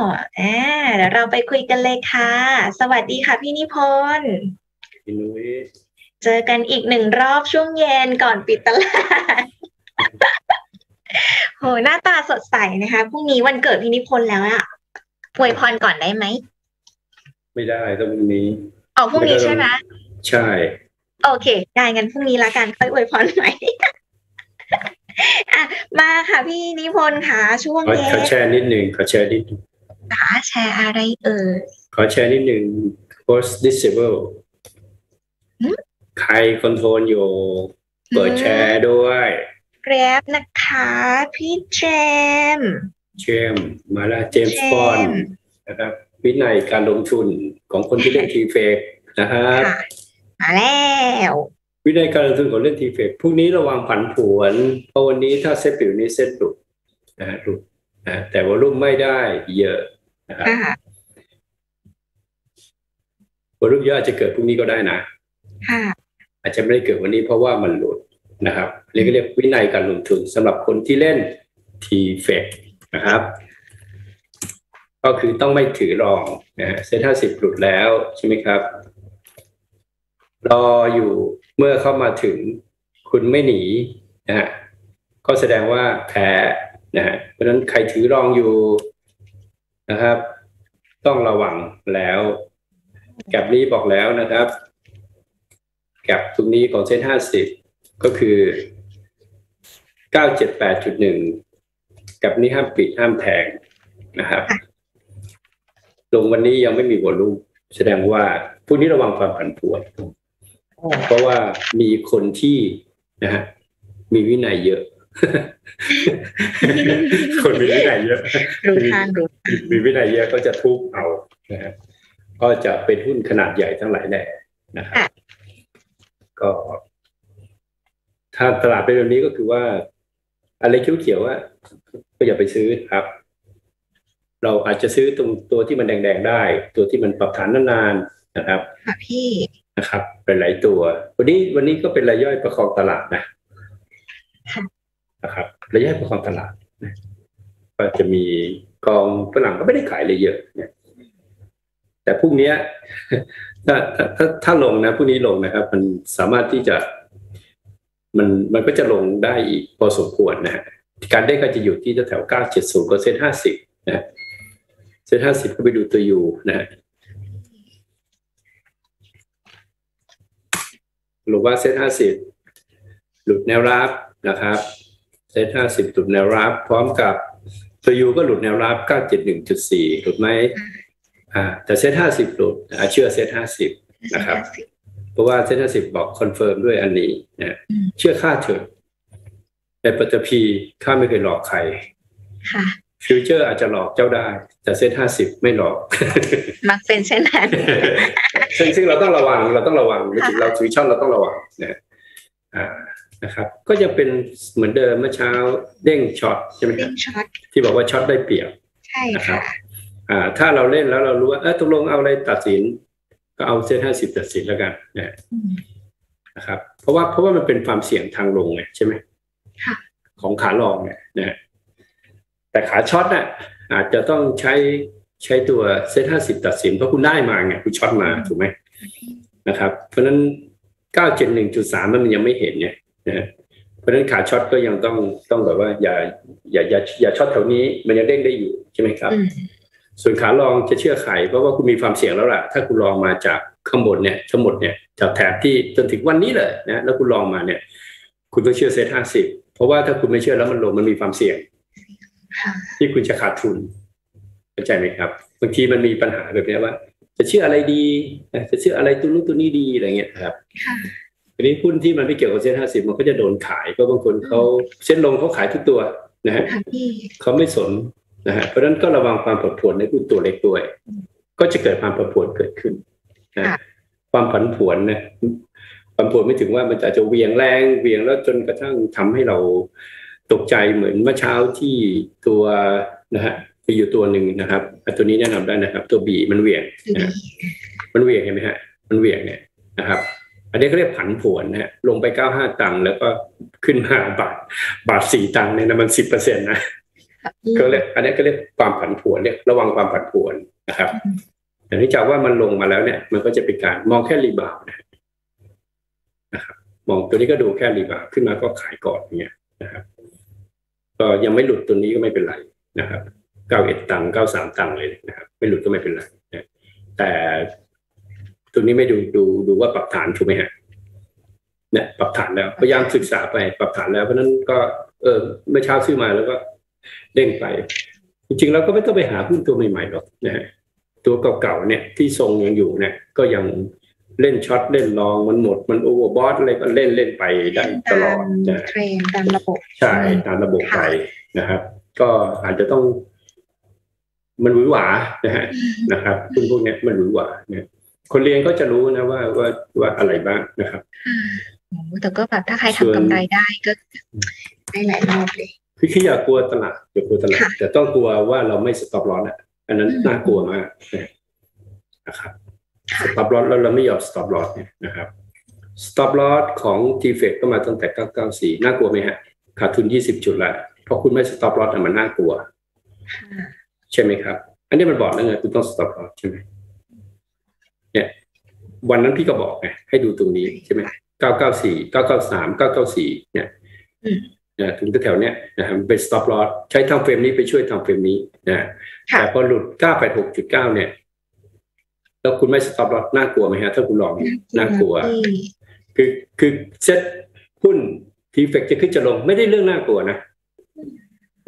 อ่าเดี๋ยวเราไปคุยกันเลยค่ะ สวัสดีค่ะพี่นิพนธ์พี่นุ้ยเจอกันอีกหนึ่งรอบช่วงเย็นก่อนปิดตลาดโหหน้าตาสดใสนะคะพรุ่งนี้วันเกิดพี่นิพนธ์แล้วอะอวยพรก่อนได้ไหม ไม่ได้ต้องพรุ่งนี้อ๋อพรุ่งนี้ใช่ไหมใช่ โอเค ได้งั้นพรุ่งนี้ละกันค่อยอวยพรใหม่อะมาค่ะพี่นิพนธ์ค่ะช่วงขอเย็ขอนแชร์นิดหนึ่งขอแชร์นิดหนึ่ง ขาแชร์อะไรเอ่ยขอแชร์นิดหนึ่ง post disable หืมใครคอนโทรลอยู่ เปิดแชร์ด้วยแกรบนะคะ พี่เจมส์เชมมาแล้วเจมส์เจมส์บอนด์นะครับวินัยการลงทุนของคนที่เล่นทีเฟกนะครับค่ะมาแล้ววินัยการลงทุนของเล่นทีเฟกพรุ่งนี้ระวังผันผวนเพราะวันนี้ถ้าเซ็ตปิวนี้เซ็ตหลุดนะฮะหลุดนะแต่ว่ารุ่มไม่ได้เยอะ นะครับค่ะวอลุ่มเยอะอาจจะเกิดพรุ่งนี้ก็ได้นะค่ะอาจจะไม่ได้เกิดวันนี้เพราะว่ามันหลุดนะครับเรียกเรียกวินัยการลงทุนสำหรับคนที่เล่นทีเฟกนะครับ ก็คือต้องไม่ถือรองนะฮะเซ็นห้าสิบหลุดแล้วใช่ไหมครับ รออยู่เมื่อเข้ามาถึงคุณไม่หนีนะฮะก็แสดงว่าแพ้นะฮะเพราะฉะนั้นใครถือรองอยู่ นะครับ ต้องระวังแล้วแกับนี้บอกแล้วนะครับแกับตรงนี้ของเส้นห้าสิบก็คือเก้าเจ็ดแปดจุดหนึ่งกับนี้ห้ามปิดห้ามแทงนะครับ ลงวันนี้ยังไม่มีวอลุ่มแสดงว่าพวกนี้ระวังความผันผวนเพราะว่ามีคนที่นะฮะมีวินัยเยอะ คนมีวินัยเยอะรู้ทางรู้มีวินัยเยอะก็จะทุบเอานะฮะก็จะเป็นหุ้นขนาดใหญ่ทั้งหลายแหล่นะครับค่ะก็ ถ้าตลาดเป็นแบบนี้ก็คือว่า อะไรเขียวๆว่าก็อย่าไปซื้อครับ เราอาจจะซื้อตรงตัวที่มันแดงๆได้ ตัวที่มันปรับฐานนานๆนะครับค่ะพี่นะครับเป็นหลายตัว วันนี้วันนี้ก็เป็นรายย่อยประคองตลาดนะค่ะ นะครับรายย่อยประคองตลาดก็จะมีกองฝรั่งก็ไม่ได้ขายเลยเยอะเนี่ยแต่พรุ่งนี้ถ้าถ้าถ้าลงนะพรุ่งนี้ลงนะครับ มันสามารถที่จะ มันมันก็จะลงได้อีกพอสมควรนะฮะการได้ก็จะอยู่ที่แถวเก้าเจ็ดศูนย์ก็เซ็นห้าสิบนะเซ็นห้าสิบก็ไปดูตัวอยู่นะฮะหรือว่าเซ็ตห้าสิบหลุดแนวรับนะครับ เซ็ตห้าสิบหลุดแนวรับ พร้อมกับตัวยูก็หลุดแนวรับเก้าเจ็ดหนึ่งจุดสี่หลุดไหมอ่า แต่เซ็ตห้าสิบหลุดอ่าเชื่อเซ็ตห้าสิบนะครับ เพราะว่าเซ็ตห้าสิบบอกคอนเฟิร์มด้วยอันนี้นะอืมเชื่อค่าเถอะแต่ปัตตพีข้าไม่เคยหลอกใครค่ะฟิวเจอร์อาจจะหลอกเจ้าได้ แต่เซ็ตห้าสิบไม่หลอก มักเป็นเช่นนั้นซึ่งซึ่งเราต้องระวังเราต้องระวังไม่ถึงค่ะเราถือช่องเราต้องระวังนะอ่า นะครับ ก็จะเป็นเหมือนเดิมเมื่อเช้าเด้งช็อตใช่ไหมคเด้รับงช็อตที่บอกว่าช็อตได้เปรียบใช่นะครัค่ะบอ่าถ้าเราเล่นแล้วเรารู้ว่าเออตกลงเอาอะไรตัดสิน ก็เอาเส้นห้าสิบตัดสินแล้วกันนะอืมนะครับ เพราะว่าเพราะว่ามันเป็นความเสี่ยงทางลงไงใช่ไหมค่ะของขาลองเนี่ยนะฮะแต่ขาช็อตน่ะอาจจะต้องใช้ใช้ตัวเซตห้าสิบตัดสินเพราะคุณได้มาไงคุณช็อตมาถูกไหมนะครับ เพราะฉะนั้น971.3มันยังไม่เห็นเนี่ย นะฮะเพราะฉะนั้นขาช็อตก็ยังต้องต้องแบบว่าอย่าอย่าอย่าอย่าช็อตแถวนี้มันยังเด้งได้อยู่ใช่ไหมครับอืมส่วนขาลองจะเชื่อใครเพราะว่าคุณมีความเสี่ยงแล้วล่ะ ถ้าคุณลองมาจากข้างบนเนี่ยทั้งหมดเนี่ยจากแถบที่จนถึงวันนี้เลยนะแล้วคุณลองมาเนี่ย คุณก็เชื่อเซตห้าสิบเพราะว่าถ้าคุณไม่เชื่อแล้วมันลงมันมีความเสี่ยงค่ะที่คุณจะขาดทุนเข้าใจไหมครับบางทีมันมีปัญหาแบบนี้ว่า จะเชื่ออะไรดีนะจะเชื่ออะไรตัวนู้นตัวนี้ดีอะไรเงี้ยครับค่ะ ทีนี้หุ้นที่มันไม่เกี่ยวกับเซ็นห้าสิบมันก็จะโดนขายเพราะบางคนเขาเซ็นลงเขาขายทุกตัวนะฮะค่ะพี่เขาไม่สนนะฮะเพราะฉะนั้นก็ระวังความผันผวนในหุ้นตัวเล็กด้วย ก็จะเกิดความผันผวนเกิดขึ้นนะความผันผวนนะความผันผวนไม่ถึงว่ามันอาจจะเหวียงแรงเหวียงแล้วจนกระทั่งทำให้เราตกใจเหมือนเมื่อเช้าที่ตัวนะฮะมีอยู่ตัวหนึ่งนะครับอะตัวนี้แนะนำได้นะครับ ตัว B มันเหวี่ยงดีนะฮะมันเหวี่ยงเห็นไหมฮะมันเหวี่ยงเนี่ยนะครับ อันนี้เขาเรียกผันผวนนะฮะลงไปเก้าห้าตังค์แล้วก็ขึ้นมาบาทบาทสี่ตังค์เนี่ยนะมันสิบเปอร์เซ็นต์นะค่ะพี่ก็เรียกอันนี้ก็เรียกความผันผวนเรียกระวังความผันผวนนะครับอืมแต่เนื่องจากว่ามันลงมาแล้วเนี่ย มันก็จะเป็นการมองแค่ rebound นะนะครับมองตัวนี้ก็ดูแค่ rebound ขึ้นมาก็ขายก่อนเนี่ยนะครับก็ยังไม่หลุดตัวนี้ก็ไม่เป็นไรนะครับเก้าเอ็ดตังเก้าสามตังเลยนะครับ ไม่หลุดก็ไม่เป็นไรนะแต่ ตัวนี้ไม่ดูดูดูว่าปรับฐานถูกไหมฮะเนี่ยปรับฐานแล้วพยายามศึกษาไปปรับฐานแล้วเพราะฉะนั้นก็เออเมื่อเช้าซื้อมาแล้วก็เด้งไป จริงๆเราก็ไม่ต้องไปหาหุ้นตัวใหม่ๆหรอกนะฮะตัวเก่าๆเนี่ยที่ทรงยังอยู่เนี่ย ก็ยังเล่น short เล่น long มันหมดมัน overbought อะไรก็เล่นเล่นไปได้ตลอดตามนะเทรนด์ตามระบบใช่ตามระบบไปนะครับ ก็อาจจะต้อง มันหวือหวานะฮะนะครับหุ้นพวกเนี้ยมันหวือหวาเนี่ย คนเรียนก็จะรู้นะว่าว่าว่าอะไรบ้างนะครับโอ้โหแต่ก็แบบถ้าใครส่วนทำกำไรได้ก็ได้หลายรอบเลยคือคืออย่ากลัวตลาดอย่ากลัวตลาดค่ะแต่ต้องกลัวว่าเราไม่สต็อปลอสอะ อันนั้นอืมน่ากลัวมากนะครับstop loss แล้วเราไม่ยอม stop loss เนี่ยนะครับสต็อปลอสของ t f เฟก็มาตั้งแต่ 994 น่ากลัวไหมฮะ ขาดทุน 20 จุดละเพราะคุณไม่ stop loss มันน่ากลัวค่ะใช่ไหมครับ อันนี้มันบอกแล้วไงคุณต้อง stop loss ใช่ไหมเนี่ย วันนั้นพี่ก็บอกไงให้ดูตรงนี้ใช่ไหมเก้าเก้าสี่เก้าเก้าสามเก้าเก้าสี่เนี่ยอืมนะถึงแถวๆเนี้ยนะครับเป็น stop loss ใช้ time frame นี้ไปช่วย time frame นี้นะค่ะแต่พอหลุดเก้าแปดหกจุดเก้าเนี่ยแล้วคุณไม่ stop loss น่ากลัวไหมฮะ ถ้าคุณลองน่ากลัวพี่คือคือเซ็ตหุ้นทีเฟกจะขึ้นจะลงไม่ได้เรื่องน่ากลัวนะ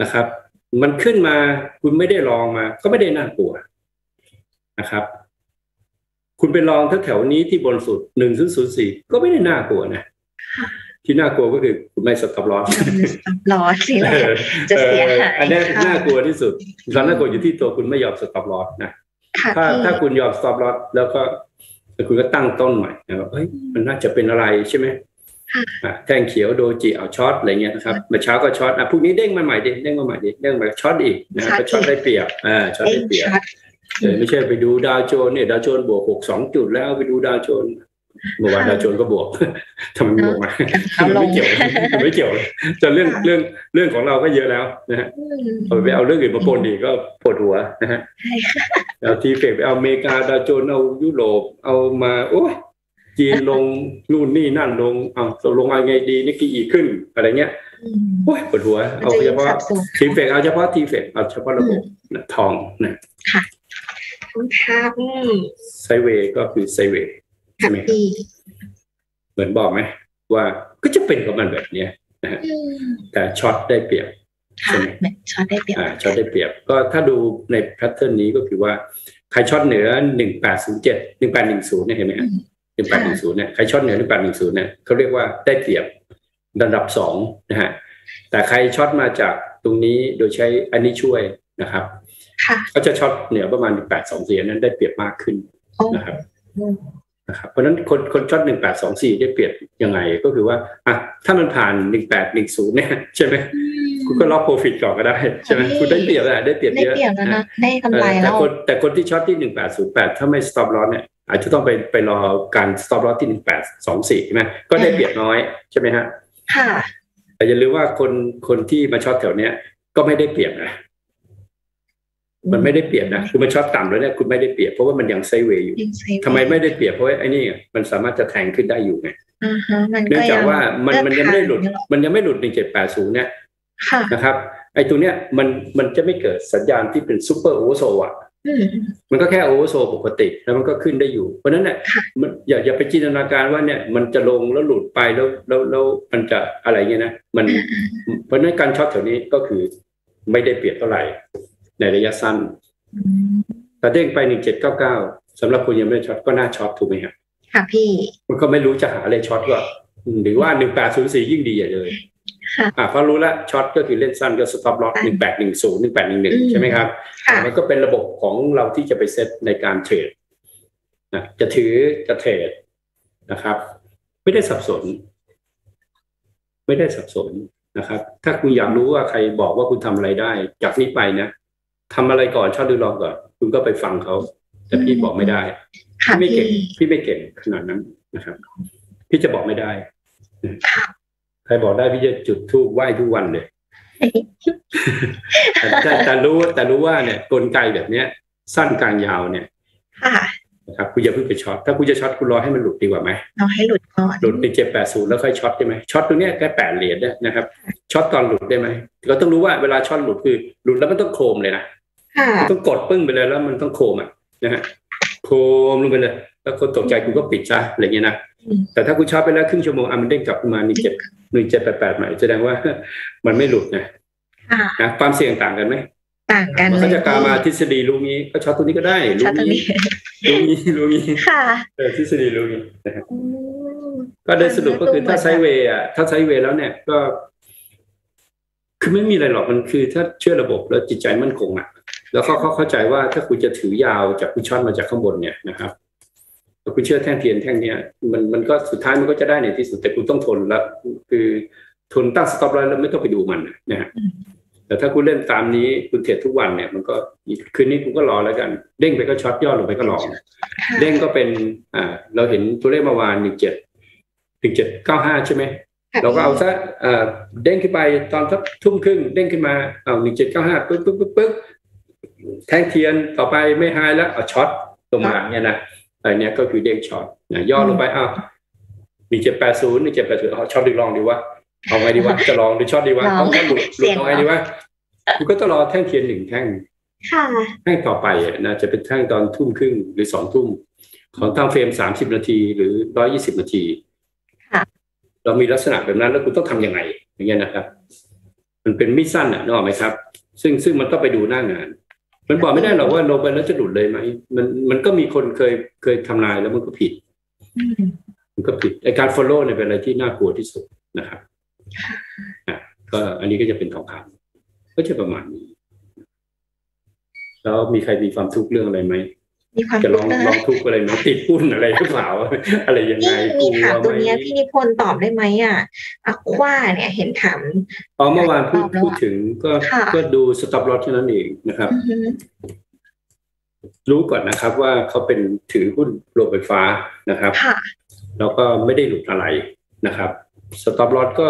นะครับ มันขึ้นมาคุณไม่ได้ลองมา ก็ไม่ได้น่ากลัวนะครับ คุณไปลองแถวๆนี้ที่บนสุดหนึ่งศูนย์ศูนย์สี่ก็ไม่ได้น่ากลัวนะที่น่ากลัวก็คือคุณไม่สต็อปลอสรอสิแหละจะเสียหายอันนี้ค่ะน่ากลัวที่สุดความน่ากลัวอยู่ที่ตัวคุณไม่ยอม stop loss นะค่ะถ้าพี่ถ้าคุณยอม stop loss แล้วก็คุณก็ตั้งต้นใหม่นะครับเฮ้ยมันน่าจะเป็นอะไรใช่ไหมค่ะอะแท่งเขียว doji เอา short อะไรเงี้ยนะครับเมื่อเช้าก็ short อะพรุ่งนี้เด้งมาใหม่ดิเด้งมาใหม่ดิเด้งมา short อีกนะก็ short ได้เปรียบอ่า short เด้ได้งเปรียบ short เออ ไม่ใช่ไปดูดาวโจนส์เนี่ยดาวโจนส์บวกหกสองจุดแล้วไปดูดาวโจนส์เมื่อวานดาวโจนส์ก็บวกทำไมไม่บวกมาเอาลงไม่เกี่ยวไม่เกี่ยวเลยจะเรื่องค่ะเรื่องเรื่องของเราก็เยอะแล้วนะฮะอืมเอาไปเอาเรื่องอื่นมาปนอีกก็ปวดหัวนะฮะใช่ค่ะเอาทีเฟกไปเอาอเมริกาดาวโจนส์เอายุโรปเอามาโอ้ยจีนลงนู่นนี่นั่นลงเอาตกลงเอาไงดีนิกกี้อีขึ้นอะไรเงี้ยอืมโอ้ยปวดหัวมันเอาจะเฉยิ่งพาะสับสนทีเฟกเอาเฉพาะทีเฟกเอาเฉพาะระบบนะทองนะ คุณค่ะอืมไซเวย์ก็คือไซเวย์ค่ะใช่ไหมพี่เหมือนบอกไหมว่าก็จะเป็นกับมันแบบเนี้ยอืมแต่ short ได้เปรียบใช่ค่ะไหมเหมือน short ได้เปรียบอ่า short ได้เปรียบ ก็ถ้าดูใน pattern นี้ก็คือว่าใคร short เหนือหนึ่งแปดศูนย์เจ็ดหนึ่งแปดหนึ่งศูนย์เนี่ยเห็นไหมฮะหนึ่งแปดหนึ่งศูนย์เนี่ยใคร short เหนือหนึ่งแปดหนึ่งศูนย์เนี่ยเขาเรียกว่าได้เปรียบระดับสองนะฮะแต่ใคร short มาจากตรงนี้โดยใช้อันนี้ช่วยนะครับ ค่ะก็จะ short เหนือประมาณแปดสองสี่นั้นได้เปรียบมากขึ้นโอ้นะครับนะครับเพราะฉะนั้นคนคน short หนึ่งแปดสองสี่ได้เปรียบยังไงก็คือว่าอะถ้ามันผ่านหนึ่งแปดหนึ่งศูนย์เนี่ยใช่ไหมคุณก็ lock profit ก่อนก็ได้ใช่ไหมคุณได้เปรียบแหละได้เปรียบได้เยอะเปรียบแล้วนะนะได้กำไรเออแล้แต่วคนแต่คนที่ short ที่หนึ่งแปดศูนย์แปดถ้าไม่ stop loss เนี่ยอาจจะต้องไปไปรอการ stop loss ที่หนึ่งแปดสองสี่ใช่ไหมก็ได้เปรียบน้อยใช่ไหมฮะค่ะแต่อย่าลืมว่าคนคนที่มา short แถวเนี้ยก็ไม่ได้เปรียบนะ มันไม่ได้เปรียบนะคุณมา short ต่ำแล้วเนี่ยคุณไม่ได้เปรียบเพราะว่ามันยัง sideway อยู่ยังใช้ทำไมไม่ได้เปรียบเพราะว่าไอ้นี่มันสามารถจะแทงขึ้นได้อยู่ไงอ่าฮะมันเนื่ก็องยัจากงว่ามันมันยังไม่ได้หลุดเลือกทางมันยังไม่หลุดหนึ่งเจ็ดแปดศูนย์เนี่ยค่ะนะครับ ไอ้ตัวเนี้ยมันมันจะไม่เกิดสัญญาณที่เป็น super oversold อะอืมมันก็แค่ oversold ปกติ แล้วมันก็ขึ้นได้อยู่ เพราะฉะนั้นเนี่ยค่ะมันอย่าอย่าไปจินตนาการว่าเนี่ยมันจะลงแล้วหลุดไปแล้วแล้วแล้วมันจะอะไรเงี้ยนะมันเพราะฉะนั้นการ short แถวนี้ก็คือไม่ได้เปรียบเท่าไหร่ ในระยะสั้นอืมแต่เด้งไปหนึ่งเจ็ดเก้าเก้าสำหรับคนยังไม่ได้ short ก็น่า short ถูกไหมครับค่ะพี่ มันก็ไม่รู้จะหาอะไร short ก็หรือว่าหนึ่งแปดศูนย์สี่ยิ่งดีใหญ่เลยค่ะอ่าพอรู้แล้ว short ก็คือเล่นสั้นก็ stop loss หนึ่งแปดหนึ่งศูนย์หนึ่งแปดหนึ่งหนึ่งอืมใช่ไหมครับค่ะมันก็เป็นระบบของเราที่จะไปเซตในการเทรดนะจะถือจะเทรดนะครับ ไม่ได้สับสน ไม่ได้สับสนนะครับ ถ้าคุณอยากรู้ว่าใครบอกว่าคุณทำอะไรได้ จากนี้ไปนะ ทำอะไรก่อนชอบดูลองก่อน คุณก็ไปฟังเขาแต่พี่บอกไม่ได้ค่ะพี่ไม่พี่เก่งพี่ไม่เก่งขนาดนั้นนะครับ พี่จะบอกไม่ได้ค่ะใครบอกได้พี่จะจุดธูปไหว้ทุกวันเลยแต่แต่รู้แต่รู้ว่าเนี่ยกลไกแบบเนี้ย สั้นกลางยาวเนี่ยค่ะนะครับคุณอย่าเพิ่งไป short ถ้าคุณจะ short คุณรอให้มันหลุดดีกว่าไหมเราให้หลุดก่อนหลุดไปเจ็ดแปดศูนย์แล้วค่อย short ได้ไหม short ตรงเนี้ยแค่แปดเหรียญเนี่ยนะครับ short ตอนหลุดได้ไหมก็ต้องรู้ว่าเวลา short หลุดคือ หลุดแล้วมันต้องโครมเลยนะค่ะมัน ต้องกดปึ้งไปเลยแล้วมันต้องโครมอะนะฮะโครมลงไปเลย แล้วคนตกใจคุณก็ปิดซะอะไรเงี้ยนะอืมแต่ถ้าคุณ short ไปแล้วครึ่งชั่วโมงอะมันเด้งกลับมาหนึ่งเจ็ดหนึ่งเจ็ดแปดแปดใหม่แสดงว่ามันไม่หลุดนะค่ะนะความเสี่ยงต่างกันไหมต่างกันมันเลก็ยจะกลายมาทฤษฎีรู้งี้ ก็ช็อตตัวนี้ก็ได้ชัรู้ดตรงงี้นี้รู้งี้รู้งี้ค่ะเออทฤษฎีรู้งี้นะครับอืมก็โดยสรุปก็คือถ้าไซด์เวย์อะถ้าไซด์เวย์แล้วเนี่ยก็ คือไม่มีอะไรหรอกมันคือ ถ้าเชื่อระบบแล้วจิตใจมั่นคงอะ แล้วเขาเขาเข้าใจว่าถ้าคุณจะถือยาวจากคุณช็อตมาจากข้างบนเนี่ยนะครับแล้วคุณเชื่อแท่งเทียนแท่งเนี้ยมันมันก็สุดท้ายมันก็จะได้ในที่สุดแต่คุณต้องทนแล้วคือทนตั้ง stop แล้วแล้วไม่ต้องไปดูมันนะฮะอืมแต่ถ้าคุณเล่นตามนี้คุณ trade ทุกวันเนี่ย มันก็คืนนี้คุณก็รอแล้วกัน เด้งไปก็ short ย่อลงไปก็รอค่ะเด้งก็เป็นอ่าเราเห็นตัวเลขเมื่อวานหนึ่งเจ็ดหนึ่งเจ็ดเก้าห้าใช่ไหมค่ะเราก็เอาซะเอ่อเด้งขึ้นไปตอนสักทุ่มครึ่งเด้งขึ้นมาเอาหนึ่งเจ็ดเก้าห้าปึ๊บปึ๊บปึ๊บปึ๊บ แท่งเทียนต่อไปไม่ high แล้วเอา short ลงมาเนี่ยนะอันเนี้ยก็คือเด้ง shortนะย่อลงไปอ้าวหนึ่งเจ็ดแปดศูนย์หนึ่งเจ็ดแปดศูนย์เอา short ดี long ดีวะเอาไงดีวะจะ long หรือ short ดีวะ long เอาแค่หลุดหลุดเสี่ยงเอาไงดีวะคุณก็ต้องรอแท่งเทียนหนึ่งแท่งค่ะแท่งต่อไปอะนะจะเป็นแท่งตอนทุ่มครึ่งหรือสองทุ่ม ของ time frame สามสิบนาทีหรือร้อยยี่สิบนาทีค่ะเรามีลักษณะแบบนั้นแล้วคุณต้องทำยังไงอย่างเงี้ยนะครับ มันเป็นมีดสั้นอะนึกออกไหมครับ ซึ่งซึ่งมันต้องไปดูหน้างาน มันบอกไม่ได้หรอกว่าลงไปแล้วจะหลุดเลยไหมมันมันก็มีคนเคยเคยทำนายแล้วมันก็ผิดอืมมันก็ผิดไอการ follow เนี่ยเป็นอะไรที่น่ากลัวที่สุดนะครับอะก็อันนี้ก็จะเป็นทองคำก็จะประมาณนี้ แล้วมีใครมีความทุกข์เรื่องอะไรไหม มีความจะลรู้องนะลองทุกข์อะไรไหมติดหุ้นอะไรหรือเปล่าอะไรยังไงนี่มีถามกลัตัวไหเนี้ยพี่นิพนธ์ตอบได้ไหมอะอะคว้าเนี่ยเห็นถามอ๋อเมื่อวานพูดตอบแล้วอะพูดถึงก็ค่ะก็ดู stop loss เท่านั้นเองนะครับอือฮึรู้ก่อนนะครับว่าเขาเป็นถือหุ้นโรงไฟฟ้านะครับค่ะแล้วก็ไม่ได้หลุดอะไรนะครับ stop loss ก็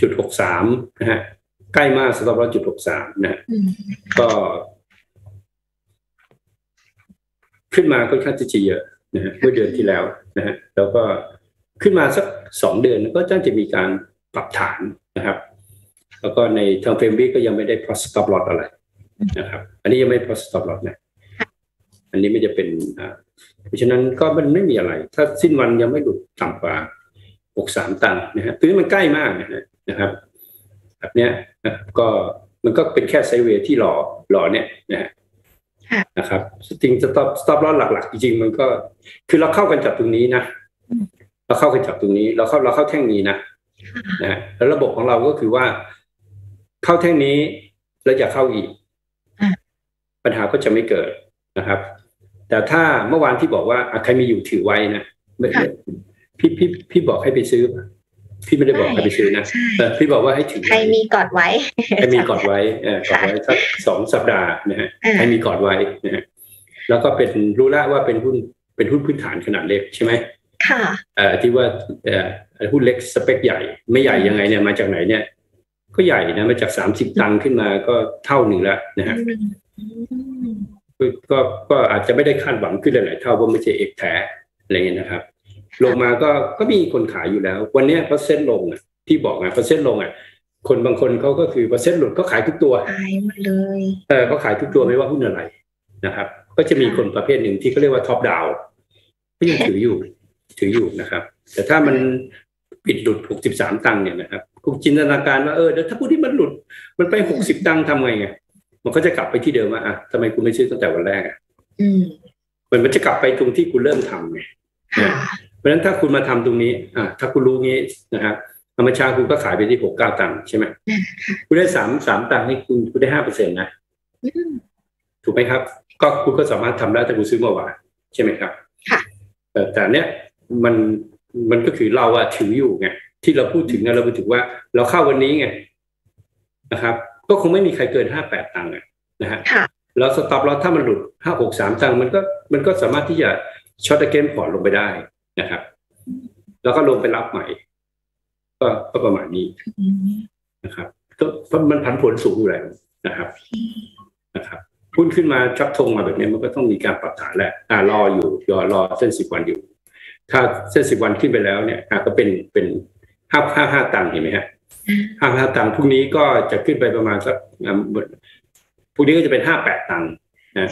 จุดหกสามนะฮะใกล้มาก stop loss จุดหกสามนะฮะอืมก็ ขึ้นมาค่อนข้างจะเยอะนะฮะเมื่อเดือนที่แล้วนะฮะแล้วก็ขึ้นมาสักสองเดือนก็จะจะมีการปรับฐานนะครับ แล้วก็ใน time frame week็ยังไม่ได้ cross stop loss อะไรนะครับ อันนี้ยังไม่ cross stop loss นะอันนี้ไม่จะเป็นอ่าเพราะฉะนั้นก็มันไม่มีอะไร ถ้าสิ้นวันยังไม่หลุดต่ำกว่า63ตังค์นะฮะตัวนี้มันใกล้มากนะครับแบบเนี้ยนะก็มันก็เป็นแค่ sideway ที่หล่อหล่อเนี่ยนะฮะ นะครับสติง stop stop loss หลัก ๆ จริง ๆ มันก็ คือเราเข้ากันจากตรงนี้นะอืมเราเข้ากันจากตรงนี้ เราเข้าเราเข้าแท่งนี้นะนะฮะแล้วระบบของเราก็คือว่า เข้าแท่งนี้แล้วอย่าเข้าอีกอะปัญหาก็จะไม่เกิดนะครับ แต่ถ้าเมื่อวานที่บอกว่าอะใครมีอยู่ถือไว้นะไม่ไม่พี่พี่พี่บอกให้ไปซื้อป่ะ พี่ไม่ได้บอกให้ไปซื้อนะใช่เออพี่บอกว่าให้ถือใครไว้มีกอดไว้ให้มีกอดไว้เออกอดไว้สักสองสัปดาห์นะฮะอ่าให้มีกอดไว้นะฮะแล้วก็เป็นรู้ละว่าเป็นหุ้นเป็นหุ้นพื้นฐานขนาดเล็กใช่ไหมค่ะเอ่อที่ว่าเอ่อหุ้นเล็กสเปคใหญ่ ไม่ใหญ่ยังไงเนี่ยมาจากไหนเนี่ย ก็ใหญ่นะมาจากสามสิบตังค์ขึ้นมาก็เท่าหนึ่งแล้วนะฮะอืมก็ก็ก็อาจจะไม่ได้คาดหวังขึ้นหลายๆเท่าเพราะไม่ใช่เอกแท้อะไรเงี้ยนะครับ ลงมาก็ก็มีคนขายอยู่แล้ว วันเนี้ยเปอร์เซ็นต์ลงอะที่บอกไงเปอร์เซ็นต์ลงอะคนบางคนเขาก็คือเปอร์เซ็นต์หลุดก็ขายทุกตัวตายหมดเลยเออเขาขายทุกตัวไม่ว่าหุ้นอะไรนะครับ ก็จะมีคนประเภทหนึ่งที่เขาเรียกว่าท็อปดาวก็ยังถืออยู่ ถืออยู่นะครับ แต่ถ้ามันปิดหลุด63ตังค์เนี่ยนะครับคุณจินตนาการว่าเออเดี๋ยวถ้าพูดที่มันหลุด มันไป60ตังค์ทำไงไงมันก็จะกลับไปที่เดิมว่าอะทำไมคุณไม่ซื้อตั้งแต่วันแรกอะอืมมันมันจะกลับไปตรงที่คุณเริ่มทำไงค่ะ เพราะฉะนั้นถ้าคุณมาทำตรงนี้อะถ้าคุณรู้งี้นะครับธรรมชาติคุณก็ขายไปที่หกเก้าตังค์ใช่ไหมคุณได้สามสามตังค์นี่คุณคุณได้ห้าเปอร์เซ็นต์นะอืมถูกไหมครับ ก็คุณก็สามารถทำได้ถ้าคุณซื้อเมื่อวานใช่ไหมครับค่ะแต่แต่เนี้ยมันมันก็คือเราอะถืออยู่ไงที่เราพูดถึงนะเราพูดถึงว่า เราเข้าวันนี้ไงนะครับ ก็คงไม่มีใครเกินห้าแปดตังค์อะนะฮะค่ะแล้วสต็อปเราถ้ามันหลุดห้าหกสามตังค์มันก็มันก็สามารถที่จะshort against port ลงไปได้ นะครับ แล้วก็ลงไปรับใหม่ ก็ก็ประมาณนี้นะครับเพราะมันผันผวนสูงอยู่แล้วนะครับนะครับหุ้นขึ้นมาชักธงมาแบบนี้มันก็ต้องมีการปรับฐานแหละอ่ารออยู่รอรอเส้นสิบวันอยู่ ถ้าเส้นสิบวันขึ้นไปแล้วเนี่ยอะก็เป็นเป็นห้าห้าห้าตังค์เห็นไหมฮะห้าห้าตังค์พรุ่งนี้ก็จะขึ้นไปประมาณสักพรุ่งนี้ก็จะเป็นห้าแปดตังค์นะ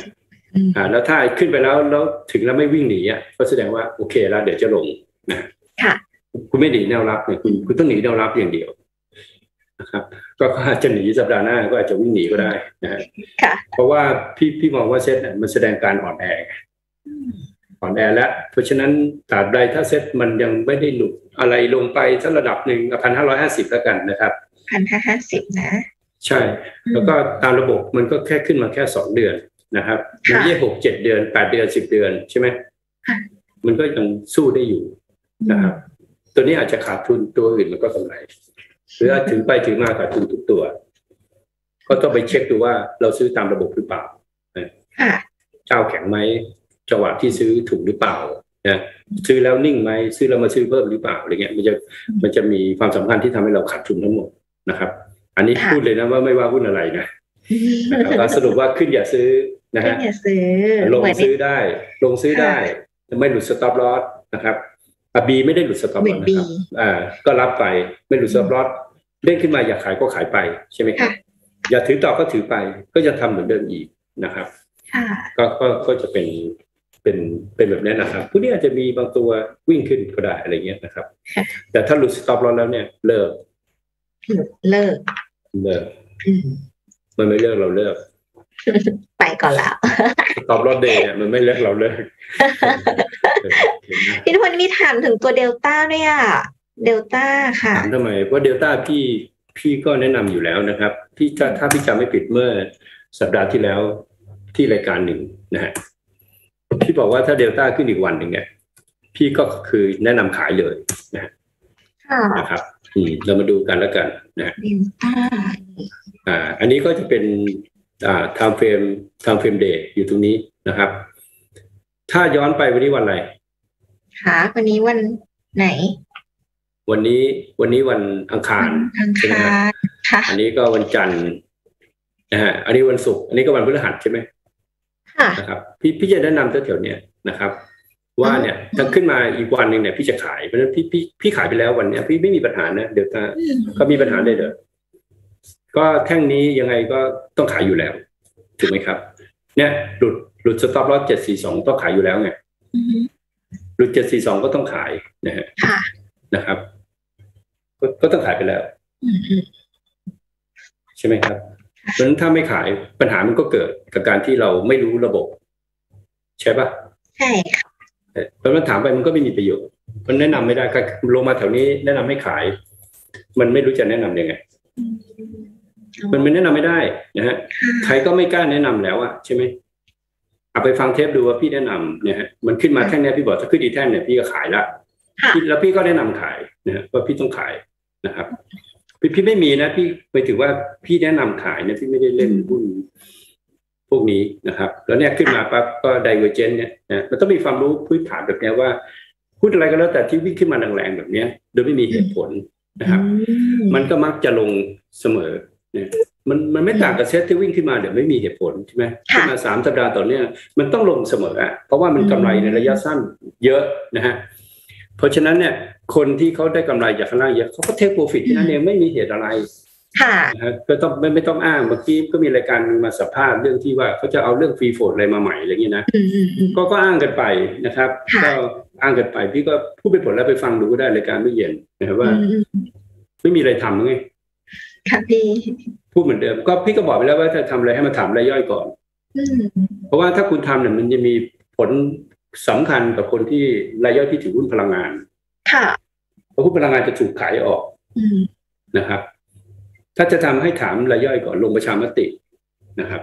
อืมอ่าแล้วถ้าขึ้นไปแล้วแล้วถึงแล้วไม่วิ่งหนีอะก็แสดงว่าโอเคแล้วเดี๋ยวจะลงนะค่ะคุณไม่หนีแนวรับเนี่ยคุณคุณต้องหนีแนวรับอย่างเดียวนะครับ ก็อาจจะหนีสัปดาห์หน้าก็อาจจะวิ่งหนีก็ได้นะฮะค่ะเพราะว่าพี่พี่มองว่าเซ็ตเนี่ยมันแสดงการอ่อนแออ่อนแอแล้ว เพราะฉะนั้นตราบใดถ้าเซ็ตมันยังไม่ได้หลุดอะไรลงไปสักระดับหนึ่งพันห้าร้อยห้าสิบแล้วกันนะครับพันห้าห้าสิบนะ ใช่ แล้วก็ตามระบบมันก็แค่ขึ้นมาแค่สองเดือน นะครับค่ะไม่ใช่หกเจ็ดเดือนแปดเดือนสิบเดือนใช่ไหมค่ะมันก็ยังสู้ได้อยู่นะครับ ตัวนี้อาจจะขาดทุนตัวอื่นมันก็กำไรหรืออาจถือไปถือมาขาดทุนทุกตัว ก็ต้องไปเช็คดูว่าเราซื้อตามระบบหรือเปล่าค่ะเจ้าแข็งไหมจังหวะที่ซื้อถูกหรือเปล่านะซื้อแล้วนิ่งไหมซื้อแล้วมาซื้อเพิ่มหรือเปล่าอะไรเงี้ย มันจะมันจะมีความสำคัญที่ทำให้เราขาดทุนทั้งหมดนะครับ อันนี้ค่ะพูดเลยนะว่าไม่ว่าหุ้นอะไรนะนะครับแล้วสรุปว่าขึ้นอย่าซื้อ นะไม่ฮะอย่าซื้อลงเหมือนในซื้อได้ ลงซื้อได้แต่ไม่หลุด stop loss นะครับอะบีไม่ได้หลุด stop loss นะครับอ่า ก็รับไปไม่หลุด stop loss เด้งขึ้นมาอยากขายก็ขายไปใช่ไหมครับค่ะอยากถือต่อก็ถือไป ก็จะทำเหมือนเดิมอีกนะครับค่ะก็ก็ก็จะเป็นเป็นเป็นแบบนี้นะครับพรุ่งนี้อาจจะมีบางตัววิ่งขึ้นก็ได้อะไรเงี้ยนะครับค่ะแต่ถ้าหลุด stop loss แล้วเนี่ยเลิกเลิกเลิกอืมมันไม่เลิกเราเลิก ไปก่อนแล้ว stop loss day เนี่ยมันไม่เลิกเราเลิกเออเห็นไหมพี่ทุกคนมีถามถึงตัวเดลต้าด้วยอะเดลต้าค่ะถามทำไมเพราะเดลต้าพี่พี่ก็แนะนำอยู่แล้วนะครับ พี่จะถ้าพี่จำไม่ผิดเมื่อสัปดาห์ที่แล้วที่รายการหนึ่งนะฮะพี่บอกว่าถ้าเดลต้าขึ้นอีกวันหนึ่งเนี่ยพี่ก็คือแนะนำขายเลยนะฮะค่ะนะครับอืมเรามาดูกันแล้วกันนะฮะเดลต้าอ่า อันนี้ก็จะเป็น อ่า time frame time frame day อยู่ตรงนี้นะครับ ถ้าย้อนไปวันนี้วันอะไรค่ะวันนี้วันไหน วันนี้วันนี้วันอังคารอังใช่ไหมคาฮะรค่ะอันนี้ก็วันจันทร์นะฮะอันนี้วันศุกร์อันนี้ก็วันพฤหัสใช่ไหมค่ะนะครับ พี่พี่จะแนะนำแถวๆเนี้ยนะครับ ว่าเนี่ยถ้าขึ้นมาอีกวันหนึ่งเนี่ยพี่จะขายเพราะฉะนั้นพี่พี่พี่ขายไปแล้ววันเนี้ยพี่ไม่มีปัญหานะเดลต้าก็มีปัญหาได้เลย ก็แท่งนี้ยังไงก็ต้องขายอยู่แล้วถูกไหมครับ เนี่ยหลุดหลุดสต็อปลอสเจ็ดสี่สองต้องขายอยู่แล้วไงอือฮึหลุดเจ็ดสี่สองก็ต้องขายนะฮะค่ะนะครับก็ก็ต้องขายไปแล้วอืมอืมใช่ไหมครับเพราะฉะนั้นถ้าไม่ขายปัญหามันก็เกิดกับการที่เราไม่รู้ระบบ ใช่ปะใช่ค่ะเพราะมันถามไปมันก็ไม่มีประโยชน์มันแนะนำไม่ได้ครับลงมาแถวนี้แนะนำให้ขาย มันไม่รู้จะแนะนำยังไง มันไม่แนะนำไม่ได้นะฮะใครก็ไม่กล้าแนะนำแล้วอะใช่ไหมเอาไปฟังเทปดูว่าพี่แนะนำเนี่ยฮะมันขึ้นมาแท่งเนี้ยพี่บอกถ้าขึ้นอีกแท่งเนี่ยพี่ก็ขายละค่ะพี่แล้วพี่ก็แนะนำขายนะฮะว่าพี่ต้องขายนะครับพี่พี่ไม่มีนะพี่ไปถือว่าพี่แนะนำขายนะพี่ไม่ได้เล่นหุ้นพวกนี้นะครับ แล้วเนี่ยขึ้นมาปั๊บก็ไดเวอร์เจนเนี่ยนะมันต้องมีความรู้พื้นฐานแบบเนี้ยว่าหุ้นอะไรก็แล้วแต่ที่วิ่งขึ้นมาแรงๆแบบเนี้ย โดยไม่มีเหตุผลนะครับอืมมันก็มักจะลงเสมอ เนี่ยมันมันไม่ต่างกับเซตที่วิ่งขึ้นมาเดี๋ยวไม่มีเหตุผลใช่ไหมขึ้นมาสามสัปดาห์ต่อเนื่องมันต้องลงเสมออะเพราะว่ามันกำไรในระยะสั้นเยอะนะฮะเพราะฉะนั้นเนี่ยคนที่เขาได้กำไรจากข้างล่างเยอะเขาก็เทคโปรฟิตที่นั่นเองไม่มีเหตุอะไรค่ะนะฮะก็ต้องไม่ไม่ต้องอ้างเมื่อกี้ก็มีรายการมาสัมภาษณ์เรื่องที่ว่าเขาจะเอาเรื่องฟรีโฟดอะไรมาใหม่อะไรอย่างนี้นะอืมอืมอืมก็ก็อ้างกันไปนะครับค่ะก็อ้างกันไปพี่ก็พูดไปผลแล้วไปฟังดูก็ได้รายการไม่เย็นนะครับว่าอืมอืมไม่มีอะไรทำไง ค่ะพี่พูดเหมือนเดิม ก็พี่ก็บอกไปแล้วว่าถ้าทำอะไรให้มันทำรายย่อยก่อนอืมเพราะว่าถ้าคุณทำเนี่ยมันจะมีผลสำคัญกับคนที่รายย่อยที่ถือหุ้นพลังงาน ค่ะเพราะหุ้นพลังงานจะถูกขายออกอืมนะครับ ถ้าจะทำให้ถามรายย่อยก่อนลงประชามตินะครับ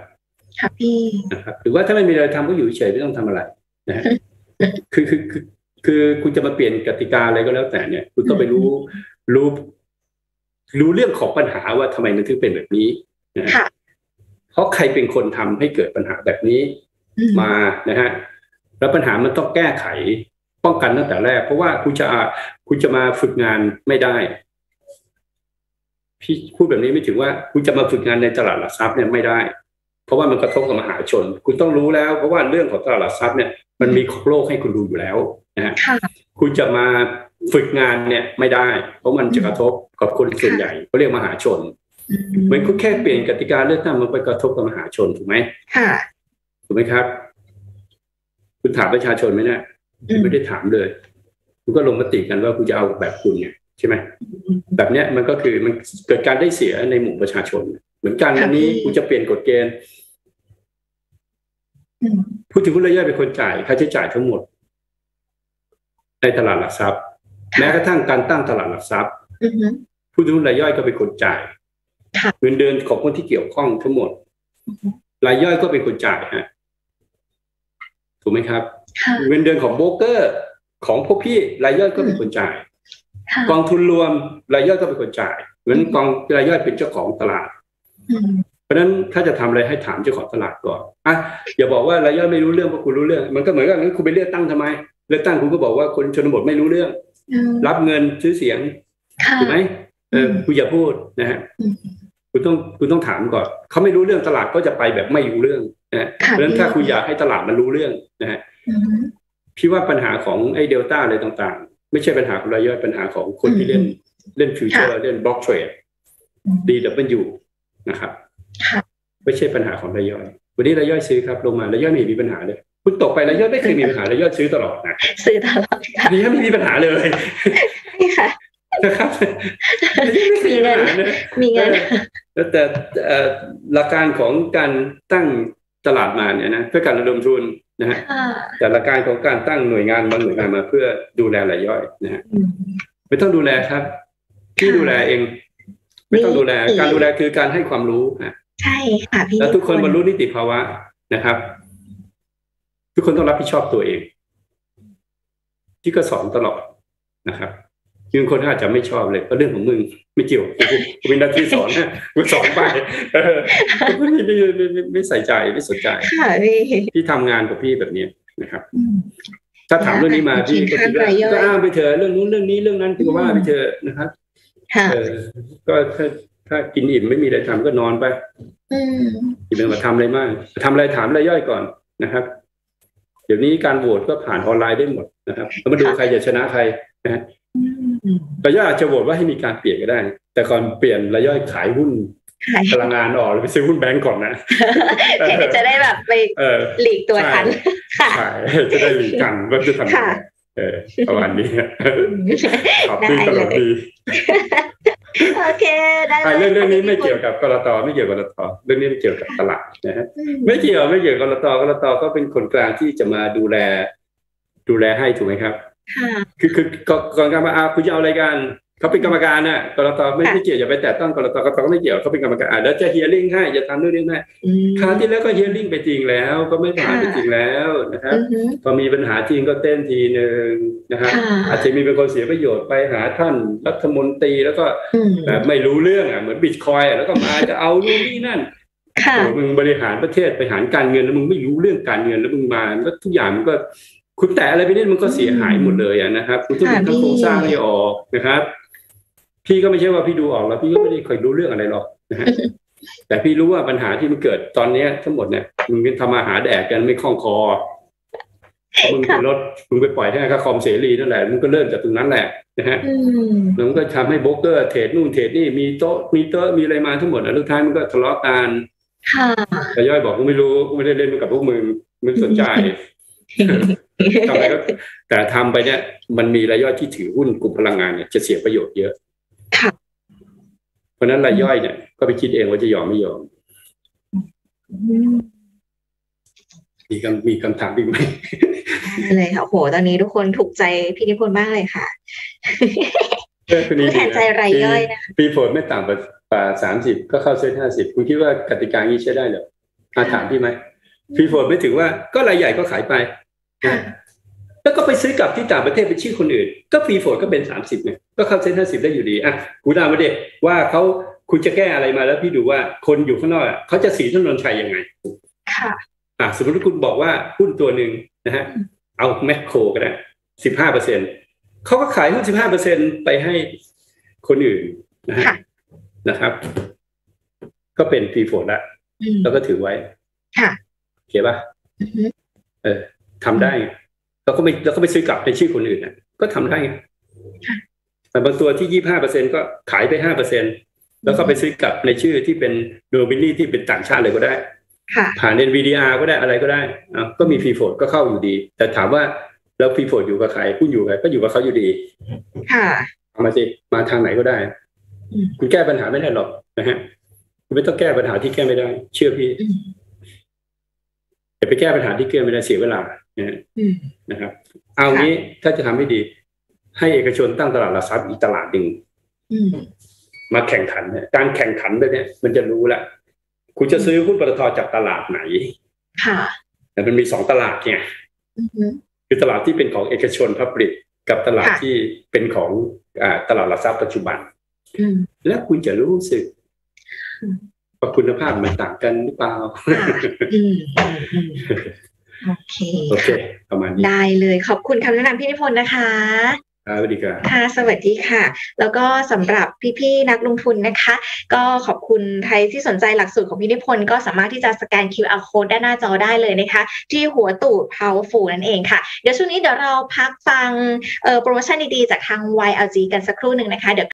ค่ะพี่นะครับ หรือว่าถ้าไม่มีอะไรทำก็อยู่เฉยๆไม่ต้องทำอะไรนะฮะคือคือคือคือคุณจะมาเปลี่ยนกติกาอะไรก็แล้วแต่เนี่ย คุณก็ไปรู้รู้ รู้เรื่องของปัญหาว่าทำไมมันถึงเป็นแบบนี้นะฮะค่ะเพราะใครเป็นคนทำให้เกิดปัญหาแบบนี้อืมมานะฮะแล้วปัญหามันต้องแก้ไขป้องกันตั้งแต่แรก เพราะว่าคุณจะอะคุณจะมาฝึกงานไม่ได้ พี่พูดแบบนี้ไม่ถึงว่าคุณจะมาฝึกงานในตลาดหลักทรัพย์เนี่ยไม่ได้ เพราะว่ามันกระทบกับมหาชน คุณต้องรู้แล้ว เพราะว่าเรื่องของตลาดหลักทรัพย์เนี่ยมันมีของโลกให้คุณดูอยู่แล้วนะฮะค่ะคุณจะมา ฝึกงานเนี่ยไม่ได้ เพราะมันจะกระทบกับคนส่วนใหญ่เขาเรียกมหาชนอืเหมือนคุณแค่เปลี่ยนกติกาเลือกตั้งมันไปกระทบกับมหาชนถูกไหมค่ะถูกไหมครับ คุณถามประชาชนไหมเนี่ยอืมไม่ได้ถามเลย คุณก็ลงมติกันว่าคุณจะเอาแบบคุณเนี่ยใช่ไหมแบบเนี้ยมันก็คือมันเกิดการได้เสียในหมู่ประชาชน เหมือนกันค่ะอันนี้พี่คุณจะเปลี่ยนกฎเกณฑ์อืมพูดถึงผู้รายย่อยเป็นคนจ่ายค่าใช้จ่ายทั้งหมด ในตลาดหลักทรัพย์ แม้กระทั่งการตั้งตลาดหลักทรัพย์อือฮึผู้ถือหุ้นรายย่อยก็เป็นคนจ่ายค่ะเงินเดือนของคนที่เกี่ยวข้องทั้งหมดอือฮึรายย่อยก็เป็นคนจ่ายฮะถูกไหมครับค่ะเงินเดือนของโบรกเกอร์ของพวกพี่รายย่อยก็เป็นคนจ่ายค่ะกองทุนรวมรายย่อยก็เป็นคนจ่ายเหมือนกองรายย่อยเป็นเจ้าของตลาดอืมเพราะฉะนั้นถ้าจะทำอะไรให้ถามเจ้าของตลาดก่อนอะอย่าบอกว่ารายย่อยไม่รู้เรื่องเพราะคุณรู้เรื่อง มันก็เหมือนกับงั้นคุณไปเลือกตั้งทำไม เลือกตั้งคุณก็บอกว่าคนชนบทไม่รู้เรื่องอืม รับเงินซื้อเสียงค่ะถูกไหมเอออืมคุณอย่าพูดนะฮะอืมคุณต้องคุณต้องถามก่อนเขาไม่รู้เรื่องตลาดก็จะไปแบบไม่รู้เรื่องนะฮะค่ะเพราะฉะนั้นถ้าคุณอยากให้ตลาดมันรู้เรื่องนะฮะอืมพี่ว่าปัญหาของไอ้เดลต้าอะไรต่างๆ ไม่ใช่ปัญหาของรายย่อยปัญหาของคนที่เล่นเล่น futures เล่น block trade อืม DW นะครับค่ะไม่ใช่ปัญหาของรายย่อย วันนี้รายย่อยซื้อครับลงมารายย่อยไม่มีปัญหาเลย คุณตกไปรายย่อยไม่เคยมีปัญหารายย่อยซื้อตลอดนะซื้อตลอดค่ะรายย่อยไม่มีปัญหาเลยใช่ค่ะนะครับรายย่อยไม่เคยมีปัญหาเลยมีเงินแต่แต่เอ่อหลักการของการตั้งตลาดมาเนี่ยนะเพื่อการระดมทุนนะฮะค่ะแต่หลักการของการตั้งหน่วยงานบางหน่วยงานมาเพื่อดูแลรายย่อยนะฮะอืมไม่ต้องดูแลครับพี่ค่ะดูแลเอง ไม่ต้องดูแลมีการดูแลคือการให้ความรู้ฮะใช่ค่ะพี่แล้วทุกคนบรรลุนิติภาวะนะครับ ทุกคนต้องรับผิดชอบตัวเอง ที่ก็สอนตลอดนะครับบางคนอาจจะไม่ชอบเลยก็เรื่องของมึงไม่เกี่ยวกูกูเป็นหน้าที่สอนนะกูสอนไปเออไม่ไม่ไม่ไม่ไม่ใส่ใจไม่สนใจค่ะพี่พี่ทำงานกับพี่แบบนี้นะครับอืมถ้าถามเรื่องนี้มาจริพี่งๆก็คิดว่าท่านรายย่อยก็อ้างไปเถอะเรื่องนู้นเรื่องนี้เรื่องนั้นพี่ก็ว่าไปเถอะนะครับค่ะเออก็ถ้าถ้ากินอิ่มไม่มีอะไรทำก็นอนไปอืมอย่าไปมาทำอะไรมากทำอะไรถามอะไรย่อยก่อนนะครับเดี๋ยวนี้การโหวตก็ผ่านออนไลน์ได้หมดนะครับแล้วมาดูค่ะใครจะชนะใครนะฮะอืมรายย่อยอาจจะโหวตว่าให้มีการเปลี่ยนก็ได้ แต่ก่อนเปลี่ยนรายย่อยขายหุ้นขายพลังงานออกแล้วไปซื้อหุ้นแบงก์ก่อนนะจะได้แบบไปเออหลีกตัวทันค่ะขายจะได้หลีกกันว่าจะทำยังไงค่ะเออประมาณนี้ขอบคุณได้ตเลยลกดี โอเคได้อะเลยเรื่องเรื่องนี้ไม่เกี่ยวกับกรตไม่เกี่ยวกับกรตเรื่องนี้ไม่เกี่ยวกับตลาดนะฮะอืมไม่เกี่ยวไม่เกี่ยวกับกรตกรตก็เป็นคนกลางที่จะมาดูแล ดูแลให้ถูกไหมครับค่ะคือคือก่อนก่อนการมาอาคุณจะเอาอะไรกัน เขาเป็นกรรมการน่ะกรตไม่ค่ะไม่เกี่ยวอย่าไปแตะต้องกรตกรตก็ไม่เกี่ยวเขาเป็นกรรมการอะแล้วจะเฮียริ่งให้จะทำเรื่องนี้ให้อืมคราวที่แล้วก็เฮียริ่งไปจริงแล้ว ก็ไม่ผ่านไปค่ะจริงแล้วนะครับอือฮึพอมีปัญหาจริงก็เต้นทีหนึ่งนะครับค่ะอาจจะมีเป็นคนเสียประโยชน์ไปหาท่านรัฐมนตรีแล้วก็อืมแบบไม่รู้เรื่องอะเหมือนบิตคอยแล้วก็มาจะเอานู่นนี่นั่นค่ะโอ้มึงบริหารประเทศบริหารการเงินแล้วมึงไม่รู้เรื่องการเงินแล้วมึงมาแล้วทุกอย่างมันก็คุณแต่อะไรไปนิดมันก็เสียหายหมดเลยอะนะครับ คุณต้องดูค่ะทั้งโครงพี่สร้างให้ออกนะครับ พี่ก็ไม่ใช่ว่าพี่ดูออกแล้ว พี่ก็ไม่ได้เคยรู้เรื่องอะไรหรอกนะฮะแต่พี่รู้ว่าปัญหาที่มันเกิดตอนเนี้ย ทั้งหมดเนี่ยมึงเป็นทำอาหารแดกกันไม่คล่องคอพอมึงไปลดมึงไปปล่อยให้ค่าคอมเสรีนั่นแหละมึงก็เริ่มจากตรงนั้นแหละนะฮะอืมแล้วมันก็ทำให้โบรกเกอร์เทรดนู่นเทรดนี่มีโต๊ะมีโต๊ะมีอะไรมาทั้งหมดแล้วทุกท้ายมันก็ทะเลาะกันค่ะแต่ย่อยบอกกูไม่รู้กูไม่ได้เล่นกับพวกมึงมึงสนใจทำไปก็แต่ทำไปเนี่ยมันมีรายย่อยที่ถือหุ้นกลุ่มพลังงานเนี่ยจะเสียประโยชน์เยอะค่ะ เพราะฉะนั้นรายย่อยเนี่ย ก็ไปคิดเองว่าจะยอมไม่ยอมอืมมีคำมีคำถามอีกไหมได้เลยค่ะโหตอนนี้ทุกคนถูกใจพี่นิพนธ์มากเลยค่ะเออคนนี้ผู้แทนใจรายย่อยนะปีโผลไม่ต่ำกว่าสามสิบก็เข้าเซ็นห้าสิบคุณคิดว่ากติกานี้ใช้ได้เหรออาถามพี่ไหมปีโผลไม่ถึงว่าก็รายใหญ่ก็ขายไปค่ะ แล้วก็ไปซื้อกลับที่ต่างประเทศเป็นชื่อคนอื่น ก็ฟรีโฟลดก็เป็นสามสิบเนี่ยก็เข้าเซ็นห้าสิบได้อยู่ดีอะกูดามาเด็กว่าเขาคุณจะแก้อะไรมาแล้วพี่ดูว่าคนอยู่ข้างนอกอะเขาจะสีถนนชัยยังไงค่ะอะสมมติว่าคุณบอกว่าหุ้นตัวหนึ่งนะฮะอืมเอาแมคโครก็ได้สิบห้าเปอร์เซ็นเขาก็ขายหุ้นสิบห้าเปอร์เซ็นไปให้คนอื่นนะฮะค่ะนะครับ ก็เป็น free float ละอืมแล้วก็ถือไว้ ค่ะโอเคป่ะอือฮึเออทำได้ ไงแล้วก็ไม่แล้วก็ไปซื้อกลับในชื่อคนอื่นน่ะก็ทำได้ไงค่ะแต่บางตัวที่ยี่ห้าเปอร์เซ็นก็ขายไปห้าเปอร์เซ็นแล้วก็ไปซื้อกลับในชื่อที่เป็นโดมินีที่เป็นต่างชาติเลยก็ได้ค่ะผ่าน NVDR ก็ได้อะไรก็ได้อะก็มี free float ก็เข้าอยู่ดี แต่ถามว่าแล้ว free float อยู่กับใครหุ้นอยู่กับใครก็อยู่กับเขาอยู่ดี ค่ะเอามาสิมาทางไหนก็ได้อืมคุณแก้ปัญหาไม่ได้หรอกนะฮะคุณไม่ต้องแก้ปัญหาที่แก้ไม่ได้ เชื่อพี่อืมอย่าไปแก้ปัญหาที่แก้ไม่ได้เสียเวลา นะฮะอืมนะครับ เอางี้ถ้าจะทำให้ดี ให้เอกชนตั้งตลาดหลักทรัพย์อีกตลาดหนึ่งอืมมาแข่งขันเนี่ยการแข่งขันแบบเนี้ยมันจะรู้ละคุณจะซื้อหุ้นปตทจากตลาดไหน ค่ะ แต่มันมีสองตลาดเนี่ยอือฮึคือตลาดที่เป็นของเอกชนพับลิกกับตลาดค่ะที่เป็นของอ่าตลาดหลักทรัพย์ปัจจุบันอืมแล้วคุณจะรู้สึกอืมว่าคุณภาพมันต่างกันหรือเปล่าค่ะอืมอืมอืม โอเค โอเคค่ะประมาณนี้ ได้เลย ขอบคุณคำแนะนำพี่นิพนธ์นะคะครับสวัสดีครับค่ะสวัสดีค่ะ แล้วก็สำหรับพี่ๆนักลงทุนนะคะ ก็ขอบคุณใครที่สนใจหลักสูตรของพี่นิพนธ์ก็สามารถที่จะสแกน QR code ด้านหน้าจอได้เลยนะคะ ที่หัวตูด powerful นั่นเองค่ะ เดี๋ยวช่วงนี้เดี๋ยวเราพักฟังเอ่อโปรโมชั่นดีๆ จากทาง YLG กันสักครู่หนึ่งนะคะเดี๋ยว